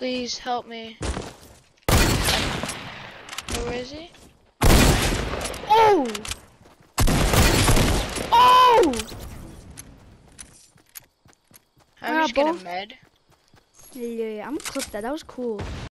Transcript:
Please help me. Oh, where is he? Oh! Oh! I'm yeah, just gonna med. Yeah, yeah, I'm gonna clip that. That was cool.